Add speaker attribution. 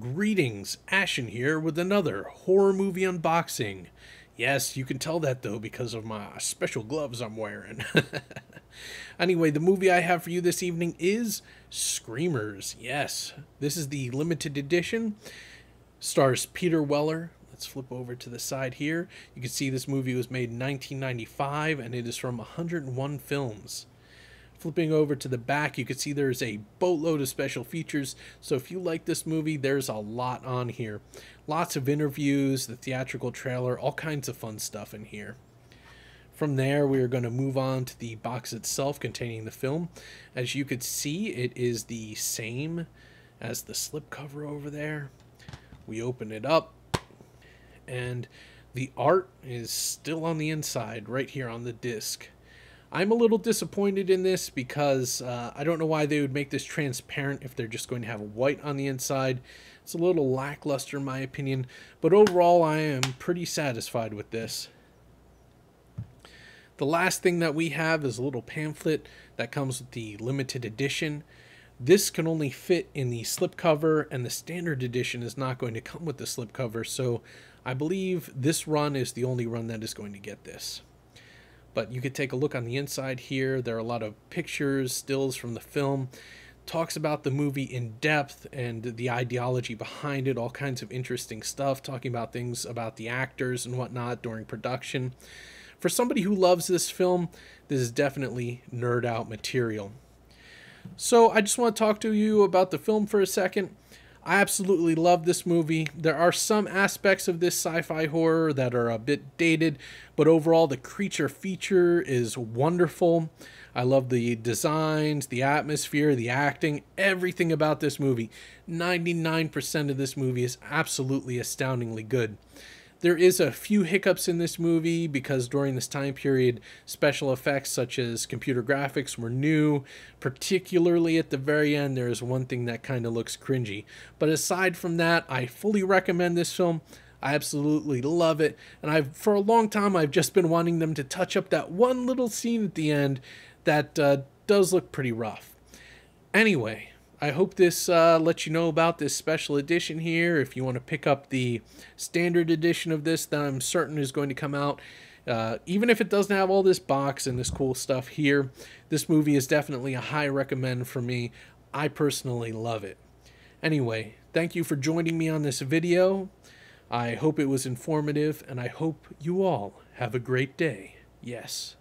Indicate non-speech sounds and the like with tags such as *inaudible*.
Speaker 1: Greetings, Ashen here with another horror movie unboxing. Yes, you can tell that though because of my special gloves I'm wearing. *laughs* anyway, the movie I have for you this evening is Screamers. Yes, this is the limited edition. Stars Peter Weller. Let's flip over to the side here. You can see this movie was made in 1995 and it is from 101 films. Flipping over to the back, you can see there's a boatload of special features. So if you like this movie, there's a lot on here. Lots of interviews, the theatrical trailer, all kinds of fun stuff in here. From there, we are going to move on to the box itself containing the film. As you could see, it is the same as the slipcover over there. We open it up, and the art is still on the inside right here on the disc. I'm a little disappointed in this because uh, I don't know why they would make this transparent if they're just going to have white on the inside. It's a little lackluster in my opinion, but overall I am pretty satisfied with this. The last thing that we have is a little pamphlet that comes with the limited edition. This can only fit in the slipcover, and the standard edition is not going to come with the slipcover, so I believe this run is the only run that is going to get this but you could take a look on the inside here. There are a lot of pictures, stills from the film. Talks about the movie in depth and the ideology behind it, all kinds of interesting stuff, talking about things about the actors and whatnot during production. For somebody who loves this film, this is definitely nerd out material. So I just want to talk to you about the film for a second. I absolutely love this movie. There are some aspects of this sci fi horror that are a bit dated, but overall, the creature feature is wonderful. I love the designs, the atmosphere, the acting, everything about this movie. 99% of this movie is absolutely astoundingly good. There is a few hiccups in this movie because during this time period, special effects such as computer graphics were new. Particularly at the very end, there is one thing that kind of looks cringy. But aside from that, I fully recommend this film. I absolutely love it. And I've for a long time I've just been wanting them to touch up that one little scene at the end that uh, does look pretty rough. Anyway, I hope this uh, lets you know about this special edition here. If you want to pick up the standard edition of this, that I'm certain is going to come out. Uh, even if it doesn't have all this box and this cool stuff here, this movie is definitely a high recommend for me. I personally love it. Anyway, thank you for joining me on this video. I hope it was informative, and I hope you all have a great day. Yes.